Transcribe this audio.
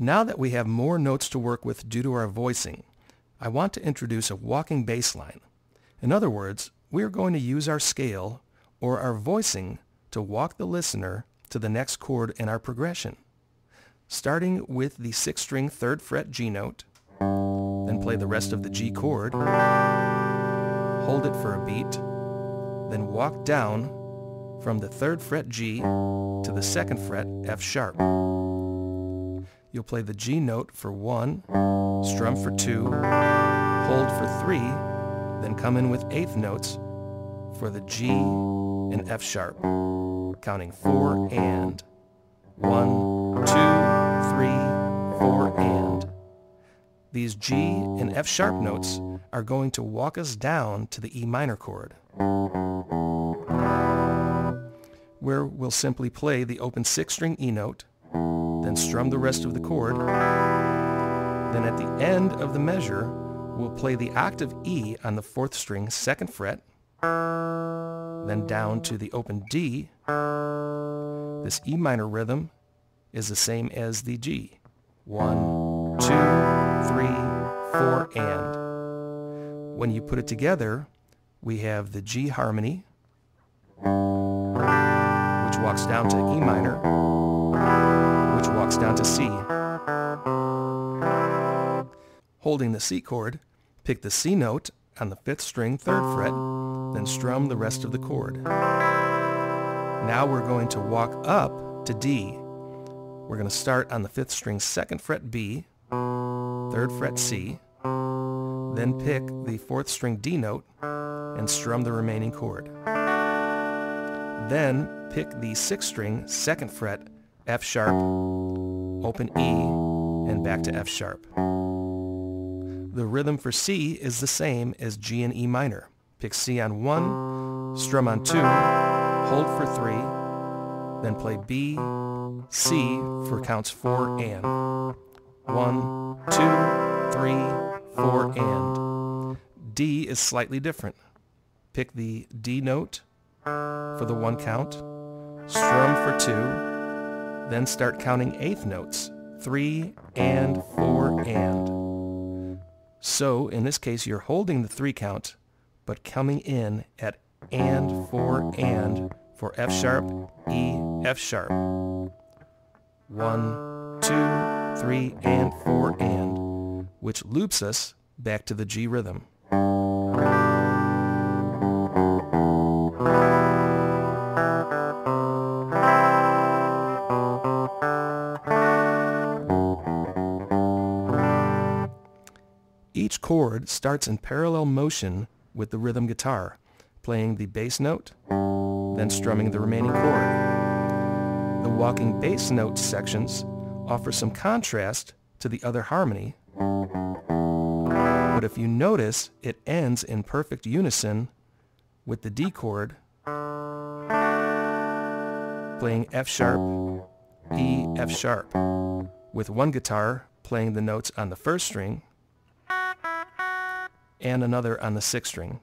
Now that we have more notes to work with due to our voicing, I want to introduce a walking bass line. In other words, we are going to use our scale or our voicing to walk the listener to the next chord in our progression. Starting with the 6th string 3rd fret G note, then play the rest of the G chord, hold it for a beat, then walk down from the 3rd fret G to the 2nd fret F sharp. You'll play the G note for 1, strum for 2, hold for 3, then come in with eighth notes for the G and F sharp, counting 4 and 1, 2, 3, 4 and. These G and F sharp notes are going to walk us down to the E minor chord, where we'll simply play the open 6 string E note, then strum the rest of the chord. Then at the end of the measure, we'll play the octave E on the 4th string 2nd fret, then down to the open D. This E minor rhythm is the same as the G. One, two, three, four, and. When you put it together, we have the G harmony, which walks down to E minor, which walks down to C. Holding the C chord, pick the C note on the 5th string 3rd fret, then strum the rest of the chord. Now we're going to walk up to D. We're going to start on the 5th string 2nd fret B, 3rd fret C, then pick the 4th string D note and strum the remaining chord. Then pick the 6th string 2nd fret F sharp, open E, and back to F sharp. The rhythm for C is the same as G and E minor. Pick C on 1, strum on 2, hold for 3, then play B, C for counts 4 and. 1, 2, 3, 4 and. D is slightly different. Pick the D note for the 1 count, strum for 2, then start counting eighth notes, 3 and 4 and. So in this case, you're holding the three count, but coming in at and, four, and for F sharp, E, F sharp. One, two, three, and four, and, which loops us back to the G rhythm. Chord starts in parallel motion with the rhythm guitar, playing the bass note, then strumming the remaining chord. The walking bass note sections offer some contrast to the other harmony, but if you notice, it ends in perfect unison with the D chord playing F sharp, E, F sharp, with one guitar playing the notes on the first string and another on the sixth string.